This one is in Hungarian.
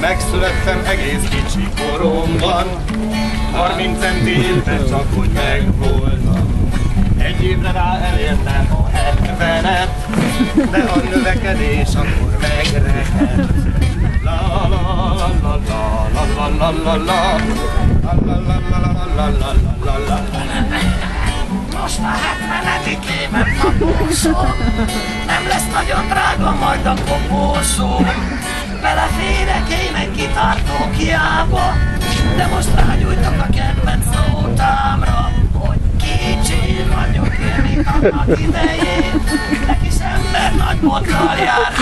Megszülettem egész kicsi koromban, 30 centébe csak úgy megvoltam. Egy évre rá elértem a hetvenet, de a növekedés akkor megrekedt. La la la la la la la la la la la la la la la la la la Most a hetvenedik éve napózom Nem lesz nagyon drága majd a kopózó Beleférek én egy kitartó kiába De most rágyújtok a kedvenc szótámra Hogy kicsi vagyok én, mint annak idején. De kis ember nagy bottal jár